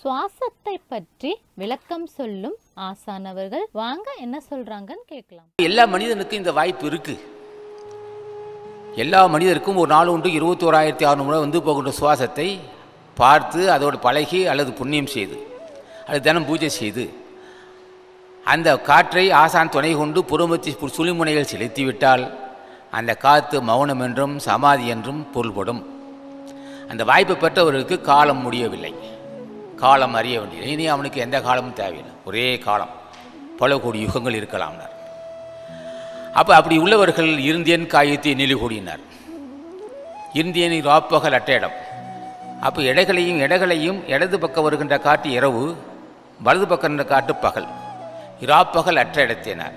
சுவாசத்தை பற்றி விளக்கம் சொல்லும் ஆசானவர்கள். வாங்க என்ன சொல்றாங்கன்னு கேட்கலாம். எல்லா மனிதனுக்கும் இந்த வாய்ப்பு இருக்கு. எல்லா மனிதருக்கும் ஒரு நாள் உண்டு இருபத்தோராயிரத்தி அறுநூறு முறை வந்து போகின்ற சுவாசத்தை பார்த்து அதோடு பழகி அல்லது புண்ணியம் செய்து அல்லது தினம் பூஜை செய்து அந்த காற்றை ஆசான் துணை கொண்டு புறமத்தி சுழிமுனைகள் செலுத்திவிட்டால் அந்த காற்று மௌனம் என்றும் சமாதி என்றும் பொருள்படும். அந்த வாய்ப்பு பெற்றவர்களுக்கு காலம் முடியவில்லை. காலம் அறிய வேண்டியது. இனி அவனுக்கு எந்த காலமும் தேவையில்லை. ஒரே காலம். பல கோடி யுகங்கள் இருக்கலாம்னார் அப்போ அப்படி உள்ளவர்கள் இருந்தியன் காயத்தை நிலுகூடினார் இந்தியனின் ராப்பகல் அட்ட இடம் அப்போ இடைகளையும் இடைகளையும் இடது பக்கம் வருகின்ற காட்டு இரவு வலது பக்கம் இருந்த காட்டு பகல். இராப்பகல் அற்ற இடத்தினார்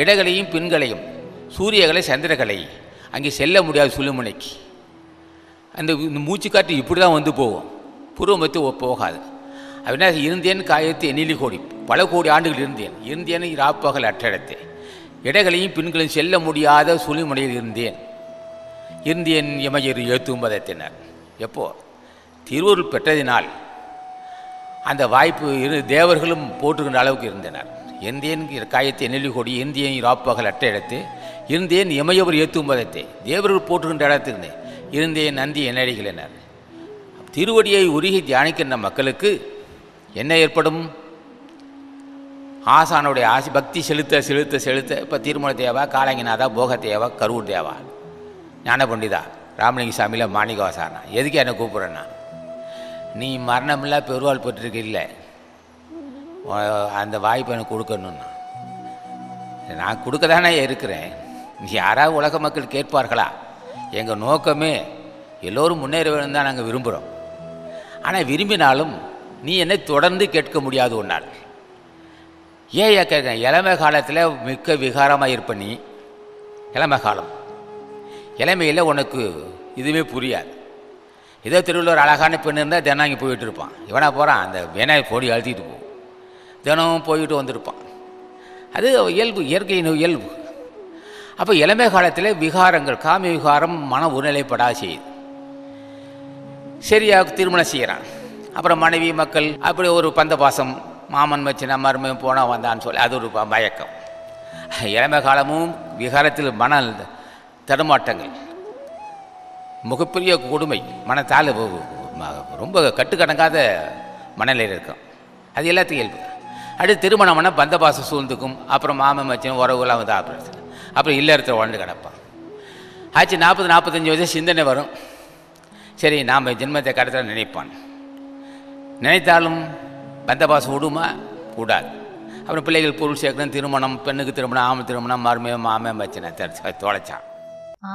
இடைகளையும் பின்களையும் சூரியகளை சந்திரகளை அங்கே செல்ல முடியாது சுழுமுனைக்கு அந்த இந்த மூச்சுக்காற்று இப்படி தான் வந்து போகும். புருவமத்து போகாது அப்படின்னா இருந்தேன் காயத்து எண்ணிலி கோடி பல கோடி ஆண்டுகள் இருந்தேன் இருந்தேன் இராப்பகல் அற்றடத்தை இடைகளையும் பின்களையும் செல்ல முடியாத சுழிமுனையில் இருந்தேன் இருந்தேன் இமையர் ஏத்தும்பதத்தினர் எப்போ திருவருள் பெற்றதினால் அந்த வாய்ப்பு இரு தேவர்களும் போற்றுகின்ற அளவுக்கு இருந்தனர் எந்தேன் காயத்தை நெல்லி கொடி இந்தியன் இராப்பகல் அட்ட இடத்து இருந்தேன் இமையவர் ஏத்தும்பதத்தை தேவர்கள் போற்றுகின்ற இடத்திருந்தேன் இருந்தேன் நந்தி என்னடிகளனர் திருவடியை உருகி தியானிக்கின்ற மக்களுக்கு என்ன ஏற்படும்? ஆசானுடைய ஆசி பக்தி செலுத்த செலுத்த செலுத்த இப்போ திருமண தேவா காலங்கிநாதா போக தேவா கரூர் தேவா ஞான பண்டிதா ராமலிங்க சாமியில் மாணிகவாசானா எதுக்கு என்னை கூப்பிட்றேன்னா நீ மரணமில்லா பெருவாள் பெற்றிருக்க இல்லை. அந்த வாய்ப்பை எனக்கு கொடுக்கணும்னா நான். கொடுக்க தானே இருக்கிறேன். யாராவது உலக மக்கள் கேட்பார்களா? எங்கள் நோக்கமே எல்லோரும் முன்னேற வேண்டும் தான் நாங்கள் விரும்புகிறோம் ஆனால் விரும்பினாலும் நீ என்னை தொடர்ந்து கேட்க முடியாது உன்னால். ஏன் கேட்குறேன்? இளமை காலத்தில் மிக்க விகாரமாக இருப்ப நீ. இளமை காலம். இளமையில் உனக்கு இதுவே புரியாது. இதே தெருவில் ஒரு அழகான பெண் இருந்தால் தினம் இங்கே போயிட்டு இருப்பான். இவனா போகிறான் அந்த வினாய் போடி அழுத்திட்டு போகும். தினமும் போயிட்டு வந்திருப்பான். அது இயல்பு இயற்கையின் இயல்பு. அப்போ இளமை காலத்தில் விகாரங்கள் காமி விகாரம் மன உருநிலைப்படாத செய்யுது. சரியாக திருமணம் செய்கிறான். அப்புறம் மனைவி மக்கள் அப்படி ஒரு பந்த பாசம் மாமன் மச்சின மருமையும் போனால் வந்தான்னு சொல்லி அது ஒரு மயக்கம். இளமை காலமும் விகாரத்தில் மன தடுமாட்டங்கள். மிகப்பெரிய கொடுமை மனத்தால் ரொம்ப கட்டுக்கடங்காத மனநிலையில் இருக்கும் அது எல்லாத்துக்கும் இயல்பு. அடுத்து திருமணம்னா பந்தபாசம் சூழ்ந்துக்கும் அப்புறம் மாமன் மச்சன் உறவுகளாக வந்து ஆப்பிடுறது அப்புறம் இல்லறத்தில் வாழ்ந்து கிடப்பான். ஆச்சு நாற்பது நாற்பத்தஞ்சு வயசு சிந்தனை வரும். சரி நாம் ஜென்மத்தை கடத்த நினைப்பான். நினைத்தாலும் பந்தபாசம் விடுமா கூடாது அப்புறம் பிள்ளைகள் பொருள் சேர்க்கணும் திருமணம் பெண்ணுக்கு திருமணம் ஆமை திருமணம் மருமையம் ஆமையம் மச்சின தொலைச்சான்.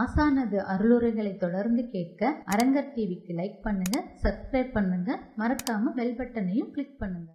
ஆசானது அருளுரைகளை தொடர்ந்து கேட்க அரங்கர் டிவிக்கு லைக் பண்ணுங்க சப்ஸ்கிரைப் பண்ணுங்க. மறக்காம பெல் பட்டனையும் கிளிக் பண்ணுங்க.